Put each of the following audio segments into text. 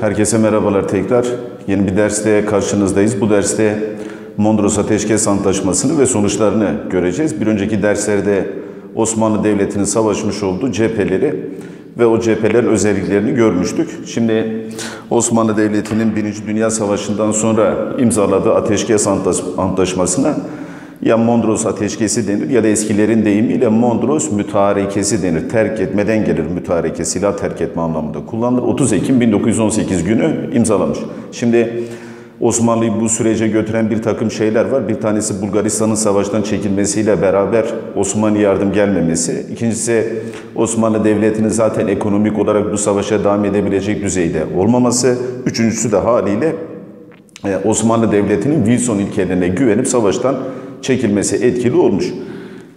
Herkese merhabalar tekrar. Yeni bir derste karşınızdayız. Bu derste Mondros Ateşkes Antlaşması'nı ve sonuçlarını göreceğiz. Bir önceki derslerde Osmanlı Devleti'nin savaşmış olduğu cepheleri ve o cephelerin özelliklerini görmüştük. Şimdi Osmanlı Devleti'nin Birinci Dünya Savaşı'ndan sonra imzaladığı Ateşkes Antlaşması'na ya Mondros ateşkesi denir ya da eskilerin deyimiyle Mondros mütarekesi denir. Terk etmeden gelir mütareke, silah terk etme anlamında kullanılır. 30 Ekim 1918 günü imzalamış. Şimdi Osmanlı'yı bu sürece götüren bir takım şeyler var. Bir tanesi Bulgaristan'ın savaştan çekilmesiyle beraber Osmanlı yardım gelmemesi. İkincisi Osmanlı Devleti'nin zaten ekonomik olarak bu savaşa devam edebilecek düzeyde olmaması. Üçüncüsü de haliyle e, Osmanlı Devleti'nin Wilson ilkelerine güvenip savaştan çekilmesi etkili olmuş.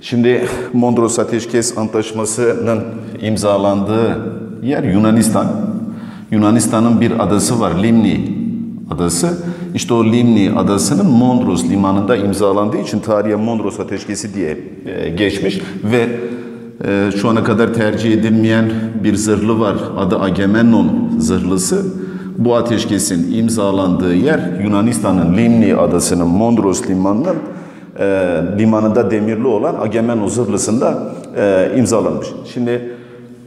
Şimdi Mondros Ateşkes Antlaşması'nın imzalandığı yer Yunanistan. Yunanistan'ın bir adası var, Limni adası. İşte o Limni adasının Mondros limanında imzalandığı için tarihe Mondros Ateşkesi diye e, geçmiş ve e, şu ana kadar tercih edilmeyen bir zırhlı var. Adı Agamemnon zırhlısı. Bu ateşkesin imzalandığı yer Yunanistan'ın Limni adasının Mondros limanının e, limanında demirli olan Agamemnon zırhlısında e, imzalanmış. Şimdi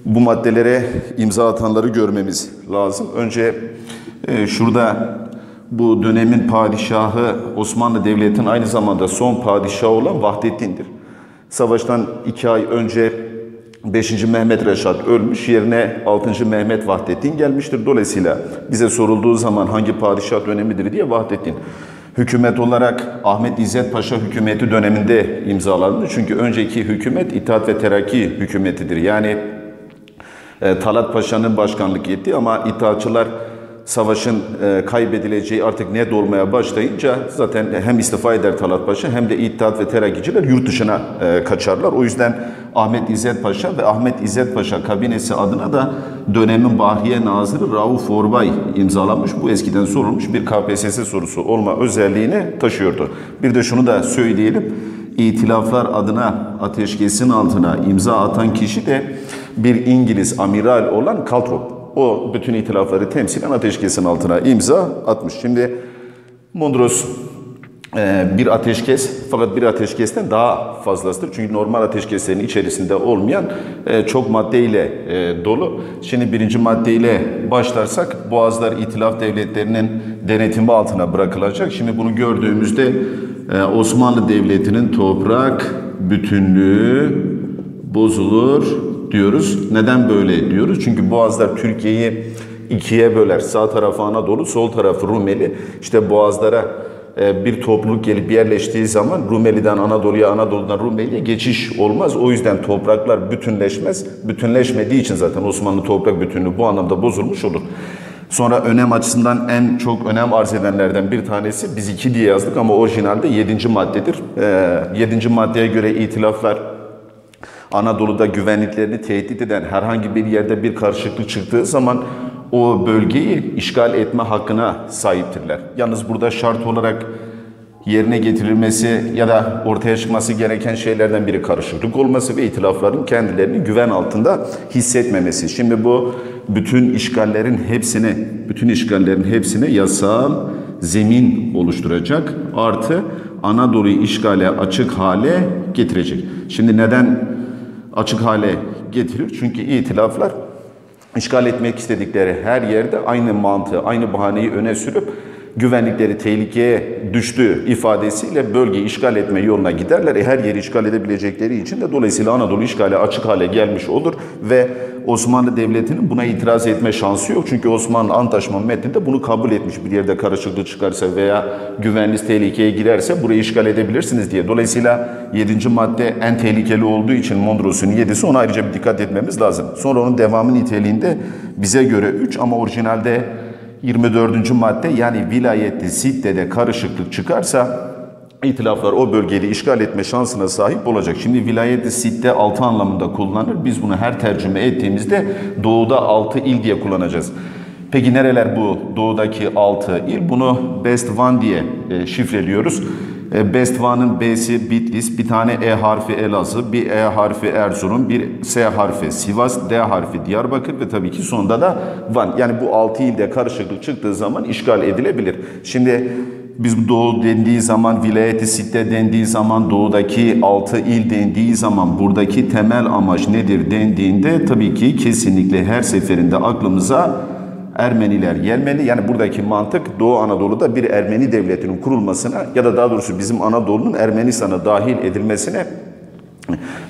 bu maddelere imza atanları görmemiz lazım. Önce e, şurada bu dönemin padişahı Osmanlı Devleti'nin aynı zamanda son padişahı olan Vahdettin'dir. Savaştan iki ay önce 5. Mehmet Reşat ölmüş, yerine 6. Mehmet Vahdettin gelmiştir. Dolayısıyla bize sorulduğu zaman hangi padişah dönemidir diye Vahdettin hükümet olarak Ahmet İzzet Paşa hükümeti döneminde imzalandı. Çünkü önceki hükümet İttihat ve Terakki hükümetidir. Yani e, Talat Paşa'nın başkanlık ettiği ama İttihatçılar savaşın e, kaybedileceği artık net olmaya başlayınca zaten hem istifa eder Talat Paşa hem de İttihat ve Terakkiciler yurt dışına e, kaçarlar. O yüzden Ahmet İzzet Paşa ve Ahmet İzzet Paşa kabinesi adına da dönemin Bahriye Nazırı Rauf Orbay imzalamış. Bu eskiden sorulmuş bir KPSS sorusu olma özelliğini taşıyordu. Bir de şunu da söyleyelim. İtilaflar adına ateşkesin altına imza atan kişi de bir İngiliz amiral olan Calthrop o bütün itilafları temsilen ateşkesin altına imza atmış. Şimdi Mondros e, bir ateşkes fakat bir ateşkesten daha fazlasıdır. Çünkü normal ateşkeslerin içerisinde olmayan e, çok maddeyle e, dolu. Şimdi birinci maddeyle başlarsak Boğazlar İtilaf Devletleri'nin denetimi altına bırakılacak. Şimdi bunu gördüğümüzde Osmanlı Devleti'nin toprak bütünlüğü bozulur diyoruz. Neden böyle diyoruz? Çünkü Boğazlar Türkiye'yi ikiye böler. Sağ tarafı Anadolu, sol tarafı Rumeli. İşte Boğazlara e, bir topluluk gelip yerleştiği zaman Rumeli'den Anadolu'ya, Anadolu'dan Rumeli'ye geçiş olmaz. O yüzden topraklar bütünleşmez. Bütünleşmediği için zaten Osmanlı toprak bütünlüğü bu anlamda bozulmuş olur. Sonra önem açısından en çok önem arz edenlerden bir tanesi biz iki diye yazdık ama orijinalde yedinci maddedir. E, yedinci maddeye göre itilaflar Anadolu'da güvenliklerini tehdit eden herhangi bir yerde bir karışıklık çıktığı zaman o bölgeyi işgal etme hakkına sahiptirler. Yalnız burada şart olarak yerine getirilmesi ya da ortaya çıkması gereken şeylerden biri karışıklık olması ve itilafların kendilerini güven altında hissetmemesi. Şimdi bu bütün işgallerin hepsini, bütün işgallerin hepsine yasal zemin oluşturacak. Artı Anadolu'yu işgale açık hale getirecek. Şimdi neden açık hale getirir. Çünkü itilaflar işgal etmek istedikleri her yerde aynı mantığı, aynı bahaneyi öne sürüp güvenlikleri tehlikeye düştüğü ifadesiyle bölgeyi işgal etme yoluna giderler. E her yeri işgal edebilecekleri için de dolayısıyla Anadolu işgale açık hale gelmiş olur ve Osmanlı Devleti'nin buna itiraz etme şansı yok. Çünkü Osmanlı Antlaşma metninde bunu kabul etmiş. Bir yerde karışıklık çıkarsa veya güvenlik tehlikeye girerse burayı işgal edebilirsiniz diye. Dolayısıyla 7. madde en tehlikeli olduğu için Mondros'un 7'si ona ayrıca bir dikkat etmemiz lazım. Sonra onun devamı niteliğinde bize göre 3 ama orijinalde 24. madde yani vilayette, siddede karışıklık çıkarsa itilaflar o bölgeyi işgal etme şansına sahip olacak. Şimdi vilayeti sitte altı anlamında kullanılır. Biz bunu her tercüme ettiğimizde doğuda altı il diye kullanacağız. Peki nereler bu doğudaki altı il? Bunu best one diye e, şifreliyoruz. E, Bestvan'ın B'si Bitlis, bir tane E harfi Elazığ, bir E harfi Erzurum, bir S harfi Sivas, D harfi Diyarbakır ve tabii ki sonunda da Van. Yani bu 6 ilde karışıklık çıktığı zaman işgal edilebilir. Şimdi biz doğu dendiği zaman, vilayeti sitte dendiği zaman, doğudaki 6 il dendiği zaman buradaki temel amaç nedir dendiğinde tabii ki kesinlikle her seferinde aklımıza Ermeniler gelmeli. Yani buradaki mantık Doğu Anadolu'da bir Ermeni devletinin kurulmasına ya da daha doğrusu bizim Anadolu'nun Ermenistan'a dahil edilmesine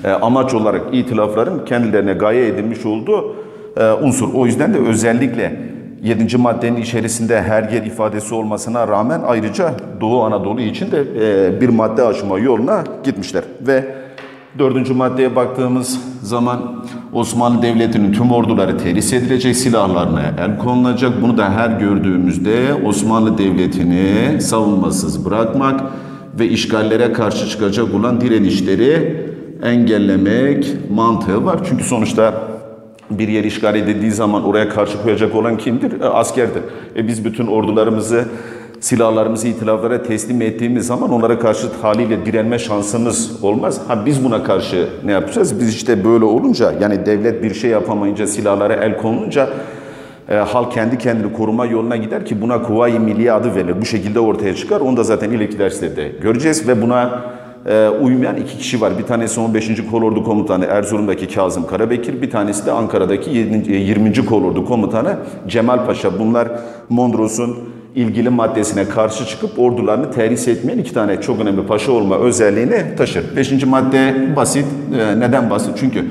e, amaç olarak itilafların kendilerine gaye edilmiş olduğu e, unsur. O yüzden de özellikle 7. maddenin içerisinde her yer ifadesi olmasına rağmen ayrıca Doğu Anadolu için de e, bir madde aşma yoluna gitmişler. Ve dördüncü maddeye baktığımız zaman Osmanlı Devleti'nin tüm orduları terhis edilecek, silahlarına el konulacak. Bunu da her gördüğümüzde Osmanlı Devleti'ni savunmasız bırakmak ve işgallere karşı çıkacak olan direnişleri engellemek mantığı var. Çünkü sonuçta bir yer işgal edildiği zaman oraya karşı koyacak olan kimdir? E, askerdir. E biz bütün ordularımızı, silahlarımızı itilaflara teslim ettiğimiz zaman onlara karşı haliyle direnme şansımız olmaz. Ha biz buna karşı ne yapacağız? Biz işte böyle olunca yani devlet bir şey yapamayınca silahlara el konulunca e, halk kendi kendini koruma yoluna gider ki buna Kuvayi Milliye adı verilir. Bu şekilde ortaya çıkar. Onu da zaten ileriki derslerde göreceğiz ve buna e, uymayan iki kişi var. Bir tanesi 15. Kolordu Komutanı Erzurum'daki Kazım Karabekir, bir tanesi de Ankara'daki 20. Kolordu Komutanı Cemal Paşa. Bunlar Mondros'un ilgili maddesine karşı çıkıp ordularını terhis etmeyen iki tane çok önemli paşa olma özelliğini taşır. Beşinci madde basit. E, neden basit? Çünkü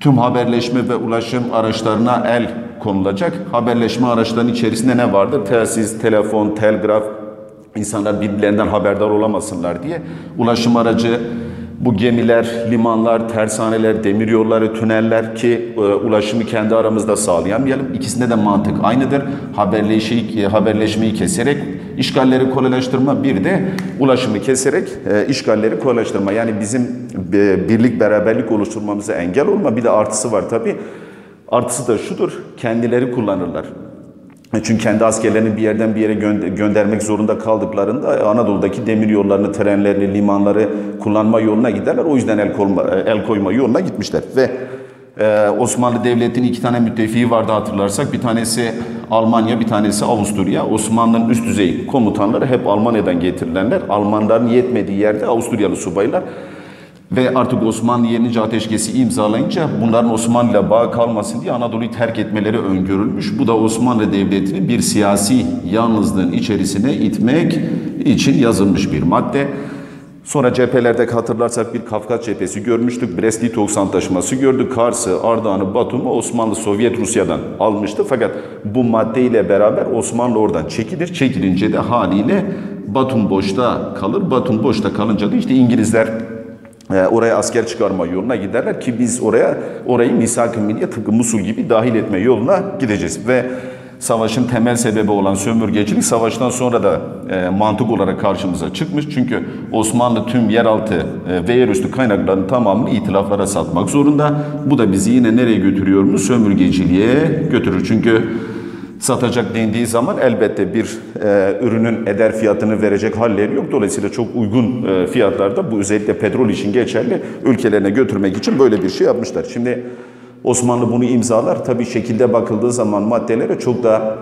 tüm haberleşme ve ulaşım araçlarına el konulacak. Haberleşme araçlarının içerisinde ne vardır? Telsiz, telefon, telgraf, insanlar birbirlerinden haberdar olamasınlar diye ulaşım aracı bu gemiler, limanlar, tersaneler, demiryolları, tüneller ki e, ulaşımı kendi aramızda sağlayamayalım. İkisinde de mantık aynıdır. Haberleşmeyi, haberleşmeyi keserek işgalleri kolaylaştırma, bir de ulaşımı keserek e, işgalleri kolaylaştırma. Yani bizim e, birlik beraberlik oluşturmamıza engel olma. Bir de artısı var tabii. Artısı da şudur, kendileri kullanırlar. Çünkü kendi askerlerini bir yerden bir yere göndermek zorunda kaldıklarında Anadolu'daki demir yollarını, trenlerini, limanları kullanma yoluna giderler. O yüzden el, koyma, el koyma yoluna gitmişler. Ve e, Osmanlı Devleti'nin iki tane müttefiği vardı hatırlarsak. Bir tanesi Almanya, bir tanesi Avusturya. Osmanlı'nın üst düzey komutanları hep Almanya'dan getirilenler. Almanların yetmediği yerde Avusturyalı subaylar ve artık Osmanlı yenince ateşkesi imzalayınca bunların Osmanlı ile bağ kalmasın diye Anadolu'yu terk etmeleri öngörülmüş. Bu da Osmanlı Devleti'ni bir siyasi yalnızlığın içerisine itmek için yazılmış bir madde. Sonra cephelerde hatırlarsak bir Kafkas cephesi görmüştük. Brest-Litovsk Antlaşması gördük. Kars'ı, Ardahan'ı, Batum'u Osmanlı Sovyet Rusya'dan almıştı. Fakat bu madde ile beraber Osmanlı oradan çekilir. Çekilince de haliyle Batum boşta kalır. Batum boşta kalınca da işte İngilizler oraya asker çıkarma yoluna giderler ki biz oraya orayı misak-ı milliye tıpkı Musul gibi dahil etme yoluna gideceğiz. Ve savaşın temel sebebi olan sömürgecilik savaştan sonra da e, mantık olarak karşımıza çıkmış. Çünkü Osmanlı tüm yeraltı e, ve yerüstü kaynaklarının tamamını itilaflara satmak zorunda. Bu da bizi yine nereye götürüyor mu? Sömürgeciliğe götürür. Çünkü satacak dendiği zaman elbette bir e, ürünün eder fiyatını verecek halleri yok. Dolayısıyla çok uygun e, fiyatlarda bu özellikle petrol için geçerli ülkelerine götürmek için böyle bir şey yapmışlar. Şimdi Osmanlı bunu imzalar. Tabii şekilde bakıldığı zaman maddelere çok da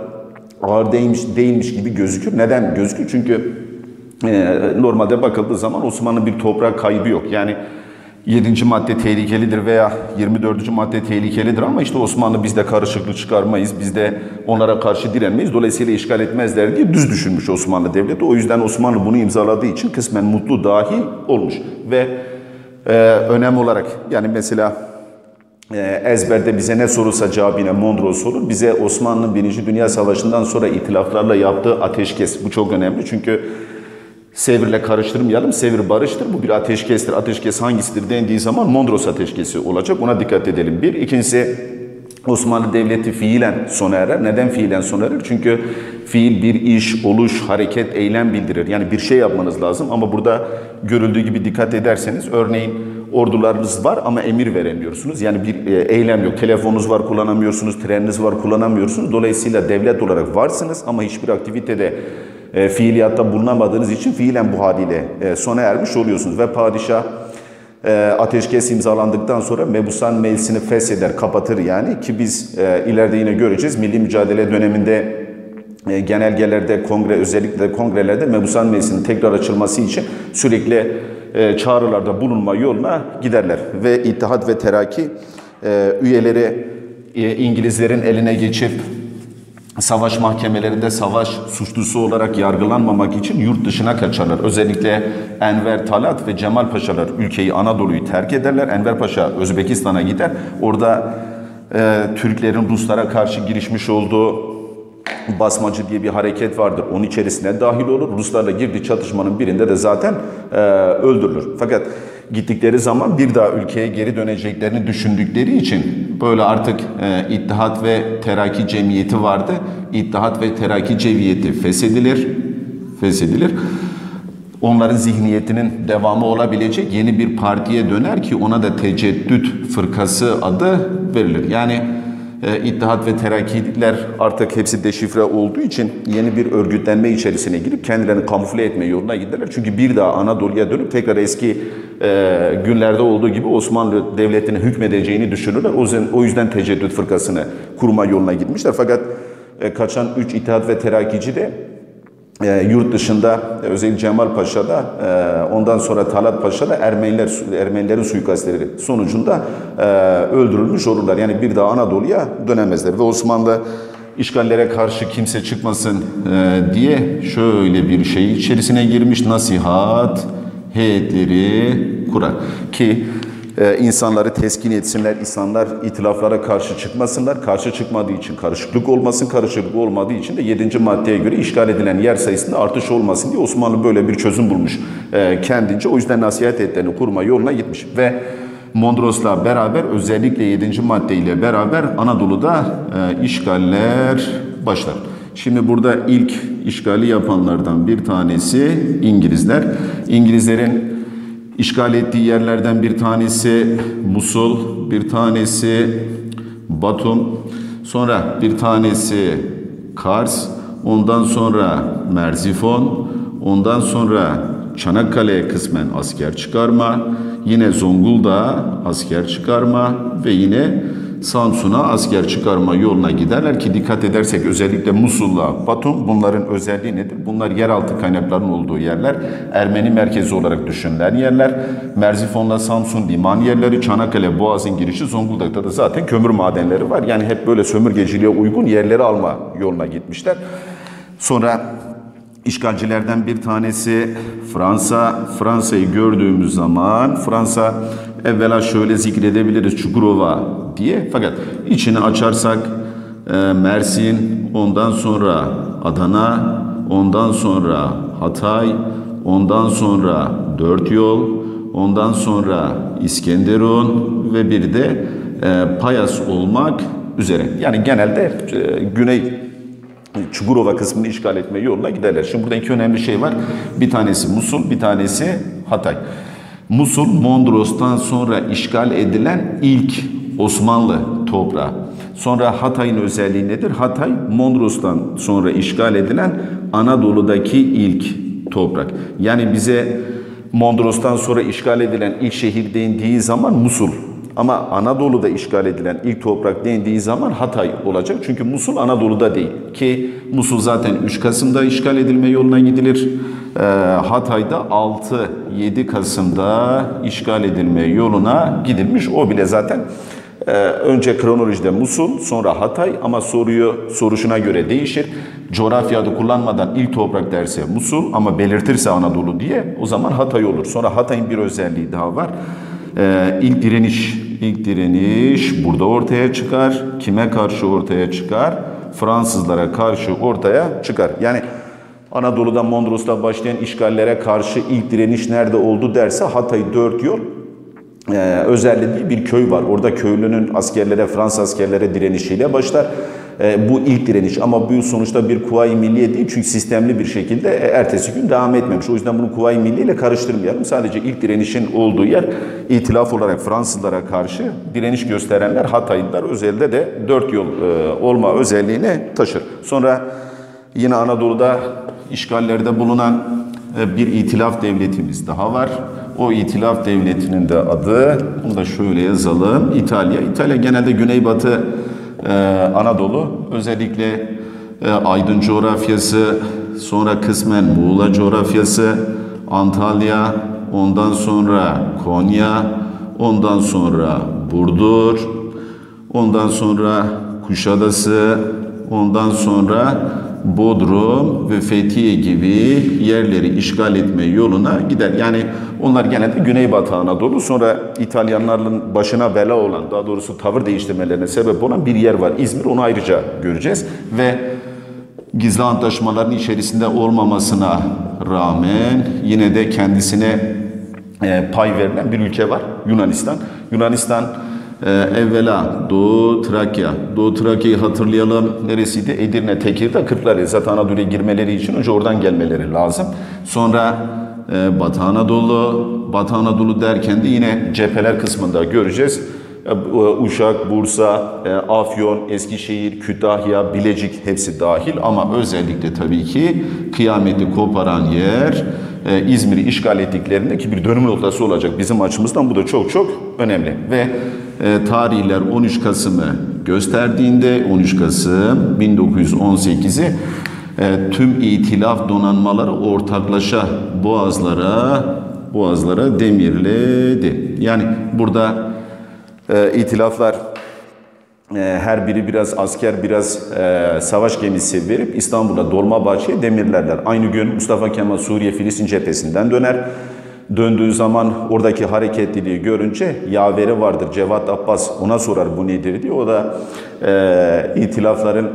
ağır değilmiş, değilmiş gibi gözükür. Neden gözükür? Çünkü e, normalde bakıldığı zaman Osmanlı bir toprak kaybı yok. Yani 7. madde tehlikelidir veya 24. madde tehlikelidir ama işte Osmanlı bizde karışıklık çıkarmayız, bizde onlara karşı direnmeyiz. Dolayısıyla işgal etmezler diye düz düşünmüş Osmanlı Devleti. O yüzden Osmanlı bunu imzaladığı için kısmen mutlu dahi olmuş. Ve e, önem olarak yani mesela e, ezberde bize ne sorulsa cevabine Mondros olur. Bize Osmanlı'nın Birinci Dünya Savaşı'ndan sonra itilaflarla yaptığı ateşkes. Bu çok önemli çünkü Sevirle karıştırmayalım. Sevir barıştır. Bu bir ateşkestir. Ateşkes hangisidir dendiği zaman Mondros ateşkesi olacak. Ona dikkat edelim. Bir. ikincisi Osmanlı Devleti fiilen sona erer. Neden fiilen sona erer? Çünkü fiil bir iş, oluş, hareket, eylem bildirir. Yani bir şey yapmanız lazım ama burada görüldüğü gibi dikkat ederseniz örneğin ordularınız var ama emir veremiyorsunuz. Yani bir e, eylem yok. Telefonunuz var kullanamıyorsunuz, treniniz var kullanamıyorsunuz. Dolayısıyla devlet olarak varsınız ama hiçbir aktivitede e, fiiliyatta bulunamadığınız için fiilen bu haliyle e, sona ermiş oluyorsunuz. Ve padişah e, ateşkes imzalandıktan sonra Mebusan Meclisi'ni fesheder, kapatır yani ki biz e, ileride yine göreceğiz. Milli mücadele döneminde e, genelgelerde, kongre özellikle kongrelerde Mebusan Meclisi'nin tekrar açılması için sürekli e, çağrılarda bulunma yoluna giderler. Ve İttihat ve Terakki e, üyeleri e, İngilizlerin eline geçip savaş mahkemelerinde savaş suçlusu olarak yargılanmamak için yurt dışına kaçarlar. Özellikle Enver Talat ve Cemal Paşalar ülkeyi Anadolu'yu terk ederler. Enver Paşa Özbekistan'a gider. Orada e, Türklerin Ruslara karşı girişmiş olduğu basmacı diye bir hareket vardır. Onun içerisine dahil olur. Ruslarla girdiği çatışmanın birinde de zaten e, öldürülür. Fakat gittikleri zaman bir daha ülkeye geri döneceklerini düşündükleri için böyle artık e, İttihat ve Terakki Cemiyeti vardı. İttihat ve Terakki Cemiyeti feshedilir. Feshedilir. Onların zihniyetinin devamı olabilecek yeni bir partiye döner ki ona da Teceddüt Fırkası adı verilir. Yani İttihat ve Terakkiler artık hepsi deşifre olduğu için yeni bir örgütlenme içerisine girip kendilerini kamufle etme yoluna giderler. Çünkü bir daha Anadolu'ya dönüp tekrar eski e, günlerde olduğu gibi Osmanlı Devleti'ne hükmedeceğini düşünürler. O yüzden, o Teceddüt Fırkası'nı kurma yoluna gitmişler. Fakat e, kaçan üç İttihat ve Terakkici de e, yurt dışında özellikle Cemal Paşa'da e, ondan sonra Talat Paşa'da Ermeniler Ermenilerin suikastleri sonucunda e, öldürülmüş olurlar. Yani bir daha Anadolu'ya dönemezler ve Osmanlı işgallere karşı kimse çıkmasın e, diye şöyle bir şey içerisine girmiş nasihat heyetleri kurar ki e, insanları teskin etsinler, insanlar itilaflara karşı çıkmasınlar. Karşı çıkmadığı için karışıklık olmasın, karışıklık olmadığı için de 7. maddeye göre işgal edilen yer sayısında artış olmasın diye Osmanlı böyle bir çözüm bulmuş e, kendince. O yüzden nasihat heyetlerini kurma yoluna gitmiş ve Mondros'la beraber özellikle 7. maddeyle beraber Anadolu'da e, işgaller başlar. Şimdi burada ilk işgali yapanlardan bir tanesi İngilizler. İngilizlerin işgal ettiği yerlerden bir tanesi Musul, bir tanesi Batum, sonra bir tanesi Kars, ondan sonra Merzifon, ondan sonra Çanakkale kısmen asker çıkarma, yine Zonguldak'a asker çıkarma ve yine Samsun'a asker çıkarma yoluna giderler ki dikkat edersek özellikle Musul'la Batum bunların özelliği nedir? Bunlar yeraltı kaynaklarının olduğu yerler. Ermeni merkezi olarak düşünülen yerler. Merzifon'la Samsun liman yerleri, Çanakkale Boğaz'ın girişi, Zonguldak'ta da zaten kömür madenleri var. Yani hep böyle sömürgeciliğe uygun yerleri alma yoluna gitmişler. Sonra işgalcilerden bir tanesi Fransa. Fransa'yı gördüğümüz zaman Fransa evvela şöyle zikredebiliriz Çukurova diye. Fakat içini açarsak e, Mersin, ondan sonra Adana, ondan sonra Hatay, ondan sonra Dört Yol, ondan sonra İskenderun ve bir de e, Payas olmak üzere. Yani genelde e, Güney Çukurova kısmını işgal etme yoluna giderler. Şimdi burada iki önemli şey var. Bir tanesi Musul, bir tanesi Hatay. Musul, Mondros'tan sonra işgal edilen ilk Osmanlı toprağı. Sonra Hatay'ın özelliği nedir? Hatay, Mondros'tan sonra işgal edilen Anadolu'daki ilk toprak. Yani bize Mondros'tan sonra işgal edilen ilk şehir dendiği zaman Musul ama Anadolu'da işgal edilen ilk toprak dendiği zaman Hatay olacak. Çünkü Musul Anadolu'da değil. Ki Musul zaten 3 Kasım'da işgal edilme yoluna gidilir. Ee, Hatay'da 6-7 Kasım'da işgal edilme yoluna gidilmiş. O bile zaten e, önce kronolojide Musul, sonra Hatay ama soruyu soruşuna göre değişir. Coğrafyada kullanmadan ilk toprak derse Musul ama belirtirse Anadolu diye o zaman Hatay olur. Sonra Hatay'ın bir özelliği daha var. Ee, ilk direniş, ilk direniş burada ortaya çıkar. Kime karşı ortaya çıkar? Fransızlara karşı ortaya çıkar. Yani Anadolu'da Mondros'ta başlayan işgallere karşı ilk direniş nerede oldu derse Hatay dört yol e, özelliği bir köy var. Orada köylünün askerlere, Fransız askerlere direnişiyle başlar. E, bu ilk direniş ama bu sonuçta bir Kuvayi Milliye değil çünkü sistemli bir şekilde e, ertesi gün devam etmemiş. O yüzden bunu Kuvayi Milliye ile karıştırmayalım. Sadece ilk direnişin olduğu yer itilaf olarak Fransızlara karşı direniş gösterenler Hataylılar özelde de dört yol e, olma özelliğini taşır. Sonra yine Anadolu'da işgallerde bulunan e, bir itilaf devletimiz daha var. O itilaf devletinin de adı, bunu da şöyle yazalım, İtalya. İtalya genelde Güneybatı e, Anadolu, özellikle e, Aydın coğrafyası, sonra kısmen Muğla coğrafyası, Antalya, ondan sonra Konya, ondan sonra Burdur, ondan sonra Kuşadası, ondan sonra Bodrum ve Fethiye gibi yerleri işgal etme yoluna gider. Yani onlar genelde Güneybatı Anadolu sonra İtalyanların başına bela olan daha doğrusu tavır değiştirmelerine sebep olan bir yer var. İzmir onu ayrıca göreceğiz ve gizli antlaşmaların içerisinde olmamasına rağmen yine de kendisine e, pay verilen bir ülke var Yunanistan. Yunanistan e, evvela Doğu Trakya. Doğu Trakya'yı hatırlayalım. Neresiydi? Edirne, Tekirdağ, Kırklareli. Zaten Anadolu'ya girmeleri için önce oradan gelmeleri lazım. Sonra e, Batı Anadolu. Batı Anadolu derken de yine cepheler kısmında göreceğiz. E, Uşak, Bursa, e, Afyon, Eskişehir, Kütahya, Bilecik hepsi dahil ama özellikle tabii ki kıyameti koparan yer e, İzmir'i işgal ettiklerinde ki bir dönüm noktası olacak bizim açımızdan bu da çok çok önemli ve tarihler 13 Kasım'ı gösterdiğinde 13 Kasım 1918'i tüm itilaf donanmaları ortaklaşa boğazlara boğazlara demirledi. Yani burada e, itilaflar e, her biri biraz asker, biraz e, savaş gemisi verip İstanbul'a Dolmabahçe'ye demirlerler. Aynı gün Mustafa Kemal Suriye Filistin cephesinden döner. Döndüğü zaman oradaki hareketliliği görünce yaveri vardır. Cevat Abbas ona sorar bu nedir diye. O da e, itilafların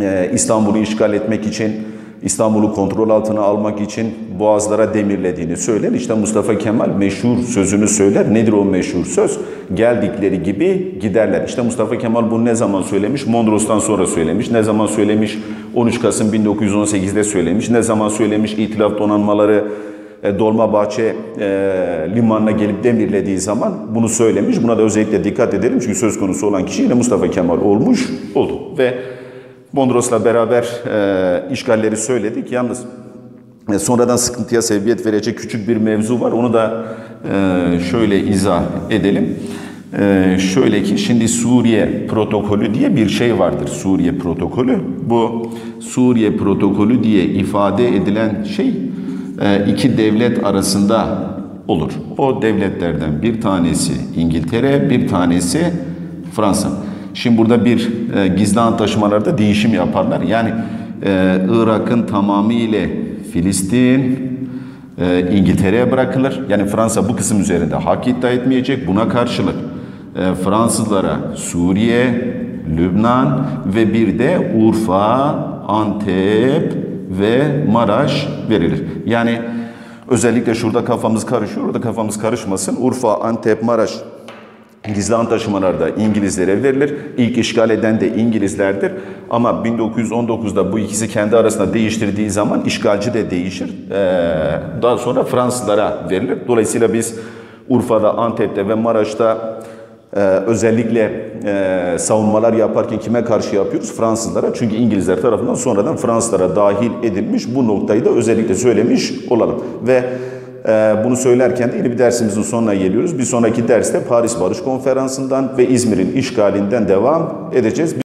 e, İstanbul'u işgal etmek için İstanbul'u kontrol altına almak için boğazlara demirlediğini söyler. İşte Mustafa Kemal meşhur sözünü söyler. Nedir o meşhur söz? Geldikleri gibi giderler. İşte Mustafa Kemal bunu ne zaman söylemiş? Mondros'tan sonra söylemiş. Ne zaman söylemiş? 13 Kasım 1918'de söylemiş. Ne zaman söylemiş? İtilaf donanmaları e, Dolmabahçe e, limanına gelip demirlediği zaman bunu söylemiş. Buna da özellikle dikkat edelim çünkü söz konusu olan kişi yine Mustafa Kemal olmuş oldu. Ve Mondros'la beraber e, işgalleri söyledik. Yalnız e, sonradan sıkıntıya sebebiyet verecek küçük bir mevzu var. Onu da e, şöyle izah edelim. E, şöyle ki şimdi Suriye protokolü diye bir şey vardır. Suriye protokolü. Bu Suriye protokolü diye ifade edilen şey e, iki devlet arasında olur. O devletlerden bir tanesi İngiltere, bir tanesi Fransa. Şimdi burada bir e, gizli antlaşmalarda değişim yaparlar. Yani e, Irak'ın tamamıyla Filistin, e, İngiltere'ye bırakılır. Yani Fransa bu kısım üzerinde hak iddia etmeyecek. Buna karşılık e, Fransızlara Suriye, Lübnan ve bir de Urfa, Antep ve Maraş verilir. Yani özellikle şurada kafamız karışıyor, orada kafamız karışmasın. Urfa, Antep, Maraş Gizli antlaşmalarda İngilizlere verilir. İlk işgal eden de İngilizlerdir. Ama 1919'da bu ikisi kendi arasında değiştirdiği zaman işgalci de değişir. Ee, daha sonra Fransızlara verilir. Dolayısıyla biz Urfa'da, Antep'te ve Maraş'ta e, özellikle e, savunmalar yaparken kime karşı yapıyoruz? Fransızlara. Çünkü İngilizler tarafından sonradan Fransızlara dahil edilmiş. Bu noktayı da özellikle söylemiş olalım. Ve bunu söylerken de yine bir dersimizin sonuna geliyoruz. Bir sonraki derste Paris Barış Konferansı'ndan ve İzmir'in işgalinden devam edeceğiz.